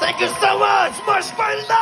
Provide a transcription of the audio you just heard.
Thank you so much, Marshmallow!